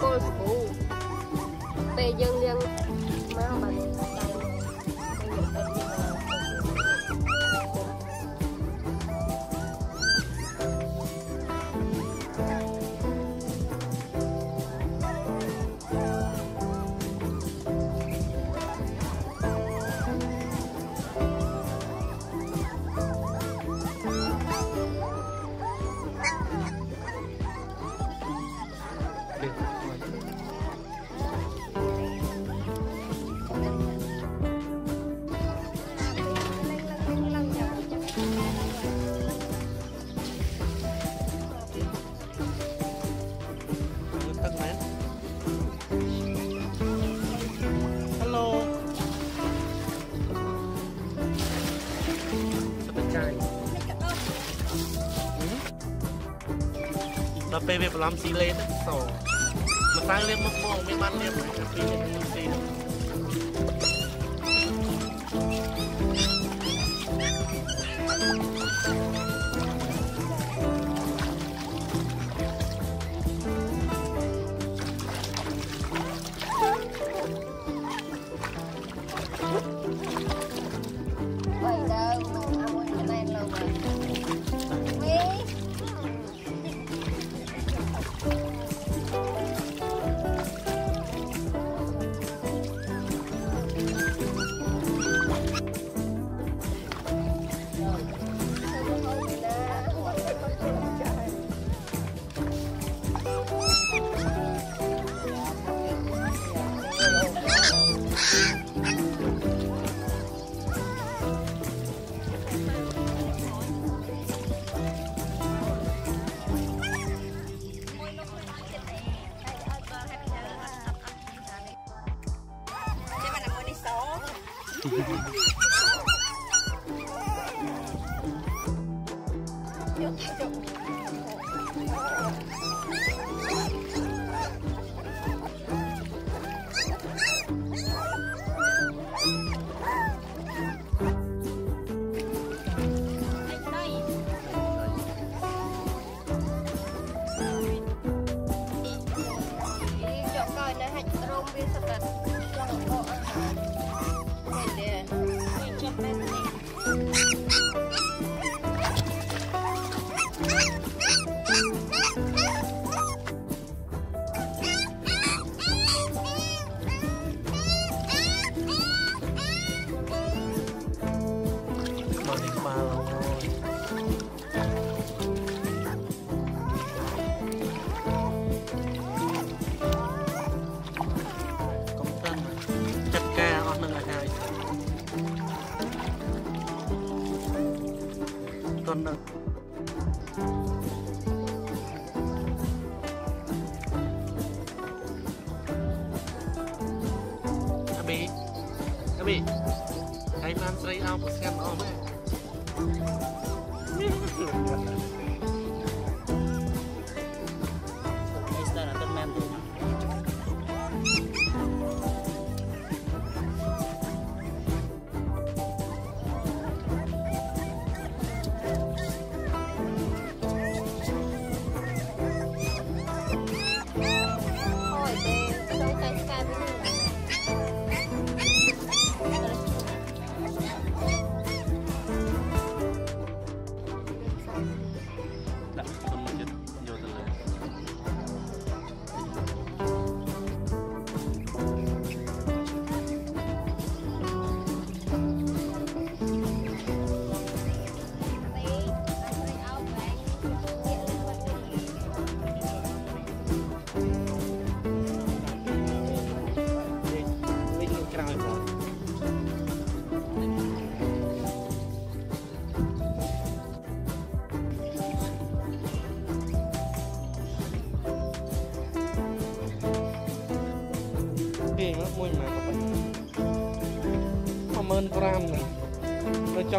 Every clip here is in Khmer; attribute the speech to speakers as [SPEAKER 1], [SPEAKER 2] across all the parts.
[SPEAKER 1] cô cô. Về dân liên mang bằng ពេល
[SPEAKER 2] វាបន្លំស៊ីលេនសមិនតាំងលៀ
[SPEAKER 1] មមកមកមានបាន
[SPEAKER 2] លៀមពីនេះទីនេះ পারতাম না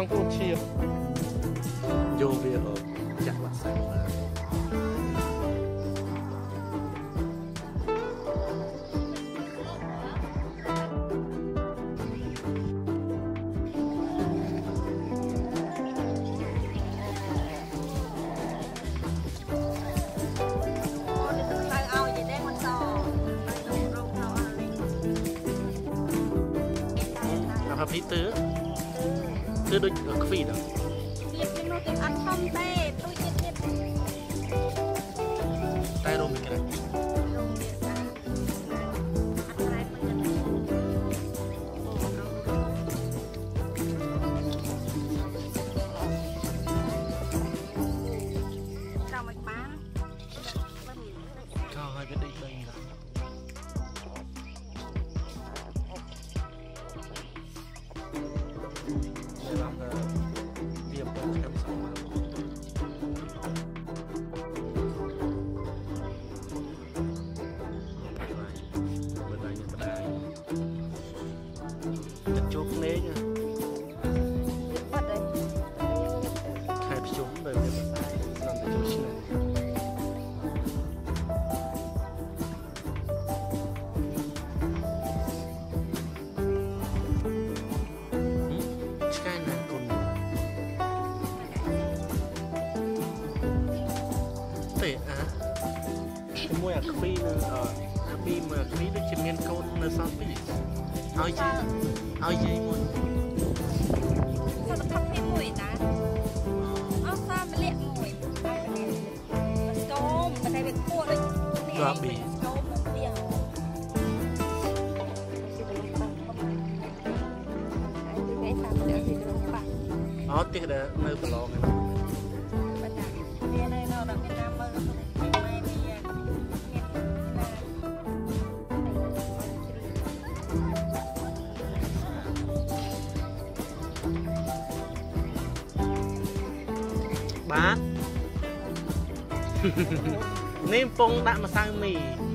[SPEAKER 2] ចង់ព្រោះឈាម
[SPEAKER 1] យកវា
[SPEAKER 2] មកចាក់វ៉ាក់សាំងបានพี่ตื้อ គេ
[SPEAKER 3] អត់ធំទេទូចទៀតទៀត
[SPEAKER 2] តែរោមមីក្រា
[SPEAKER 3] រងទៀតអត់ខ្លាយមិនដឹងចាំមិនបាន
[SPEAKER 2] ក៏ឲ្យវាដេកដីដល់ មួយ
[SPEAKER 3] អា
[SPEAKER 2] ខ្វីដូចជាមានកូននៅសល់ពីរឲ្យយាយឲ្យយាយមួយ
[SPEAKER 3] សតផឹកពីមួយតាអស់សាម្លាក់មួយហើយវាស្គមតែវាគួរដូចស្គមមកទៀតហើយវាតាមទៅទីក្រុងប៉ា
[SPEAKER 2] អត់ទេដែលនៅប្រឡងហ្នឹង បាទនេះកំពុងដាក់ម្សៅមីអូ